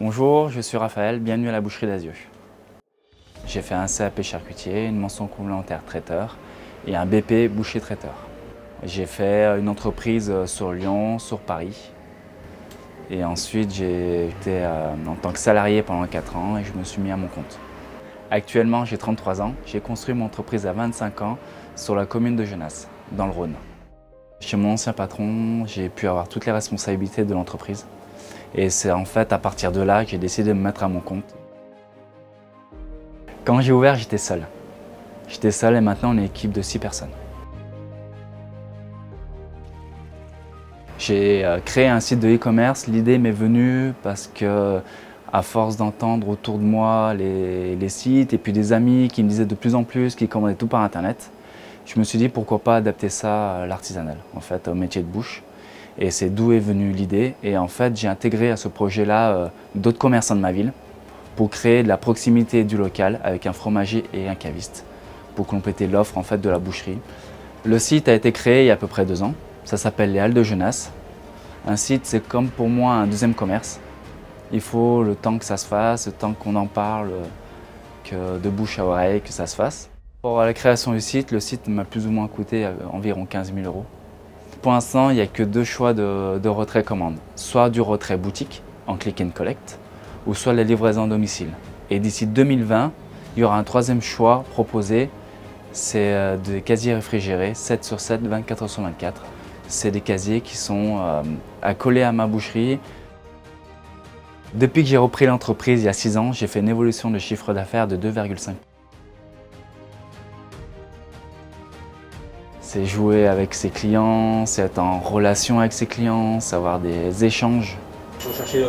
Bonjour, je suis Raphaël, bienvenue à la boucherie d'Azieux. J'ai fait un CAP charcutier, une mention complémentaire traiteur et un BP boucher traiteur. J'ai fait une entreprise sur Lyon, sur Paris. Et ensuite, j'ai été euh, en tant que salarié pendant 4 ans et je me suis mis à mon compte. Actuellement, j'ai 33 ans. J'ai construit mon entreprise à 25 ans sur la commune de Genasse, dans le Rhône. Chez mon ancien patron, j'ai pu avoir toutes les responsabilités de l'entreprise. Et c'est en fait à partir de là que j'ai décidé de me mettre à mon compte. Quand j'ai ouvert, j'étais seul. J'étais seul et maintenant on est une équipe de 6 personnes. J'ai euh, créé un site de e-commerce. L'idée m'est venue parce que, à force d'entendre autour de moi les, les, sites et puis des amis qui me disaient de plus en plus qu'ils commandaient tout par internet, je me suis dit pourquoi pas adapter ça à l'artisanal, en fait, au métier de bouche. Et c'est d'où est venue l'idée. Et en fait, j'ai intégré à ce projet-là euh, d'autres commerçants de ma ville pour créer de la proximité du local avec un fromager et un caviste pour compléter l'offre en fait de la boucherie. Le site a été créé il y a à peu près deux ans. Ça s'appelle les Halles de Jeunesse. Un site, c'est comme pour moi un deuxième commerce. Il faut le temps que ça se fasse, le temps qu'on en parle, que de bouche à oreille, que ça se fasse. Pour la création du site, le site m'a plus ou moins coûté environ 15 000 euros. Pour l'instant, il n'y a que deux choix de, retrait commande. Soit du retrait boutique en click and collect, ou soit la livraison domicile. Et d'ici 2020, il y aura un troisième choix proposé, c'est euh, des casiers réfrigérés, 7 sur 7, 24 sur 24. C'est des casiers qui sont euh, accolés à ma boucherie. Depuis que j'ai repris l'entreprise il y a 6 ans, j'ai fait une évolution de chiffre d'affaires de 2,5. C'est jouer avec ses clients, c'est être en relation avec ses clients, c'est avoir des échanges. Vous cherchez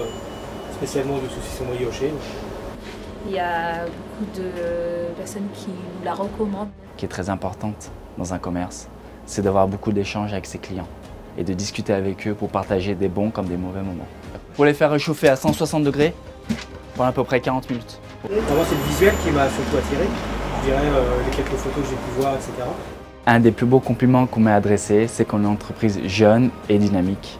spécialement du saucisson brioché Il y a beaucoup de personnes qui nous la recommandent. Qui est très importante dans un commerce, c'est d'avoir beaucoup d'échanges avec ses clients et de discuter avec eux pour partager des bons comme des mauvais moments. Pour les faire réchauffer à 160 degrés pendant à peu près 40 minutes. Moi, c'est le visuel qui m'a surtout attiré. Je dirais euh, les quelques photos que j'ai pu voir, etc. Un des plus beaux compliments qu'on m'a adressé, c'est qu'on est une entreprise jeune et dynamique